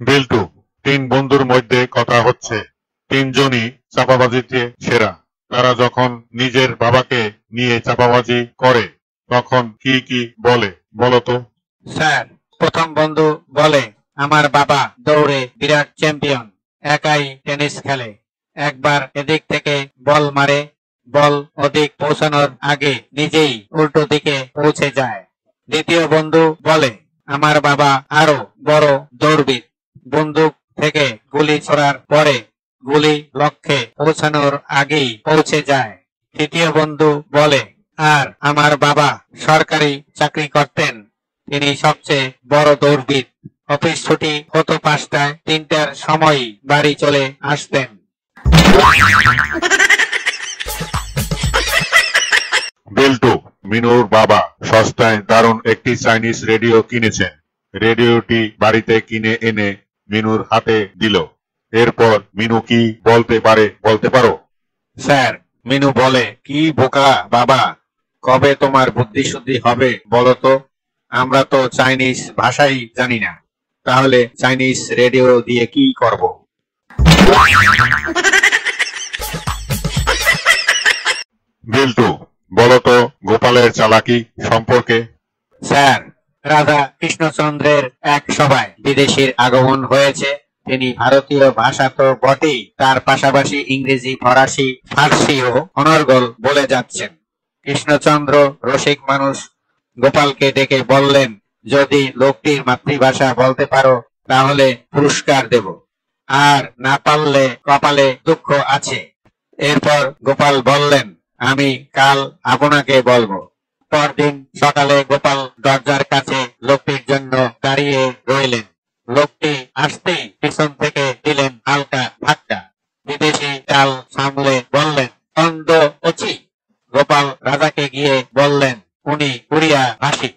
বিল্টু, তিন বন্ধুর মধ্যে কথা হচ্ছে। তিনজনই চাপাবাজিতে সেরা। তারা যখন নিজের বাবাকে নিয়ে চাপাবাজি করে, তখন কি কি বলে, বলো তো? স্যার, প্রথম বন্ধু বলে, আমার বাবা দৌড়ে বিরাট চ্যাম্পিয়ন, একাই টেনিস খেলে। একবার এদিক থেকে বল মারে, বল অধিক পৌঁছানোর আগে নিজেই উল্টো দিকে পৌঁছে যায়। দ্বিতীয় বন্ধু বলে, আমার বাবা আরও বড় দৌড়বিদ। বন্দুক থেকে গুলি ছোড়ার পরে গুলি লক্ষ্যে পৌঁছানোর আগেই পৌঁছে যায়। তৃতীয় বন্ধু বলে, আর আমার বাবা সরকারি চাকরি করতেন। তিনি সবচেয়ে বড় দৌড়বিদ অফিস ছুটি হতো পাঁচটায়, তিনটার সময় বাড়ি চলে আসতেন। বিল্টু, মিনুর বাবা সস্তায় দারুণ একটি চাইনিজ রেডিও কিনেছেন। রেডিওটি বাড়িতে কিনে এনে মিনুর হাতে দিল। এরপর মিনু কি বলতে পারে বলতে পারো? স্যার মিনু বলে কি বোকা বাবা কবে তোমার বুদ্ধি শুদ্ধি হবে বলো তো? আমরা তো চাইনিজ ভাষাই জানি না। তাহলে চাইনিজ রেডিও দিয়ে কি করব? বিল্টু বলো তো গোপালের চালাকি সম্পর্কে? স্যার রাধা কৃষ্ণচন্দ্রের এক সভায় বিদেশির আগমন হয়েছে। তিনি ভারতীয় ভাষা তো বটেই, তার পাশাপাশি ইংরেজি, ফরাসি, ফার্সি ও অনর্গল বলে যাচ্ছেন। কৃষ্ণচন্দ্র রসিক মানুষ গোপালকে ডেকে বললেন, যদি লোকটির মাতৃভাষা বলতে পারো, তাহলে পুরস্কার দেব। আর না পারলে কপালে দুঃখ আছে। এরপর গোপাল বললেন, আমি কাল আপনাকে বলব। পরদিন সকালে গোপাল দরজার কাছে লোকটির জন্য দাঁড়িয়ে রইলেন। লোকটি আসতেই পিছন থেকে দিলেন হালকা ধাক্কা। বিদেশি চাল সামলে বললেন অন্ধ অচি গোপাল রাজাকে গিয়ে বললেন উনি উড়িয়া ভাসি।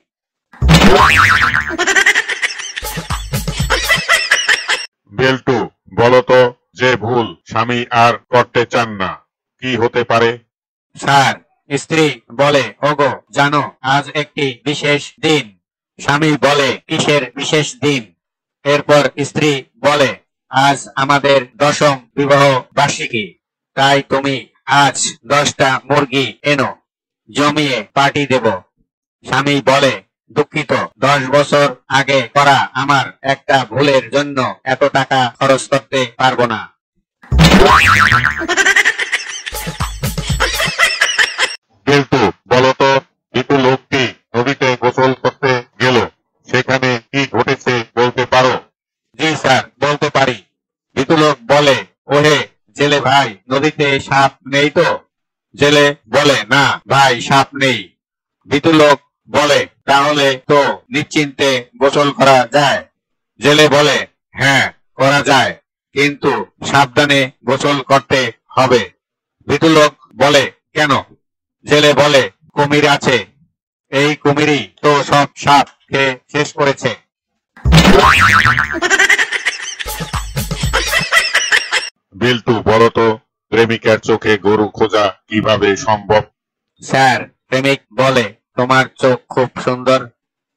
বেল্টু বলতো যে ভুল স্বামী আর করতে চান না কি হতে পারে? স্যার স্ত্রী বলে, ওগো, জানো, আজ একটি বিশেষ দিন। স্বামী বলে, কিসের বিশেষ দিন? এরপর স্ত্রী বলে, আজ আমাদের দশম বিবাহ বার্ষিকী, তাই তুমি আজ দশটা মুরগি এনো, জমিয়ে পার্টি দেব। স্বামী বলে, দুঃখিত, দশ বছর আগে করা আমার একটা ভুলের জন্য এত টাকা খরচ করতে পারব না। নদীতে সাপ নেই তো? জেলে বলে, না, ভাই, সাপ নেই। বিতুলোক বলে, তাহলে তো নিশ্চিন্তে গোসল করা যায়? জেলে বলে হ্যাঁ করা যায়, কিন্তু সাবধানে গোসল করতে হবে। বিতুলোক বলে, কেন? জেলে বলে, কুমির আছে। এই কুমিরই তো সব সাপ খেয়ে শেষ করেছে। বিল্টু, বলো তো প্রেমিকার চোখে গরু খোঁজা কীভাবে সম্ভব? স্যার প্রেমিক বলে তোমার চোখ খুব সুন্দর।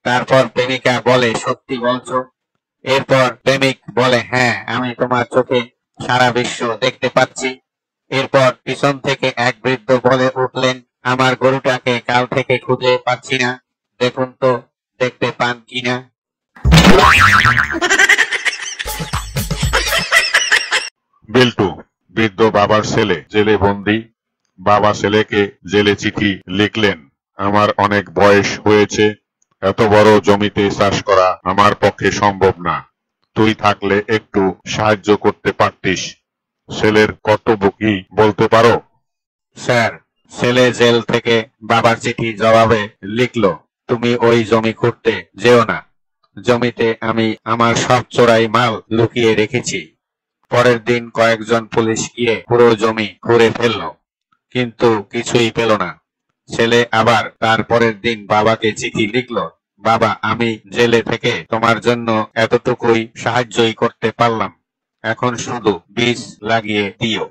তারপর প্রেমিকা বলে সত্যি বলছো? এরপর প্রেমিক বলে হ্যাঁ আমি তোমার চোখে সারা বিশ্ব দেখতে পাচ্ছি। এরপর পিছন থেকে এক বৃদ্ধ বলে উঠলেন আমার গরুটাকে কাল থেকে খুঁজে পাচ্ছি না। দেখুন তো দেখতে পান কিনা বিল্টু বৃদ্ধ বাবার ছেলে, জেলে বন্দি। বাবা ছেলেকে জেলে চিঠি লিখলেন, আমার অনেক বয়স হয়েছে, এত বড় জমিতে চাষ করা আমার পক্ষে সম্ভব না। তুই থাকলে একটু সাহায্য করতে পারতিস। ছেলের কর্তব্য কি বলতে পারো? স্যার, ছেলে জেল থেকে বাবার চিঠি জবাবে লিখলো, তুমি ওই জমি খুঁড়তে যেও না। জমিতে আমি আমার সব চোরাই মাল লুকিয়ে রেখেছি। পরের দিন কয়েকজন পুলিশ গিয়ে পুরো জমি ঘুরে ফেলল, কিন্তু কিছুই পেল না। ছেলে আবার তার পরের দিন বাবাকে চিঠি লিখল, বাবা, আমি জেলে থেকে তোমার জন্য এতটুকুই সাহায্যই করতে পারলাম। এখন শুধু বীজ লাগিয়ে দিও।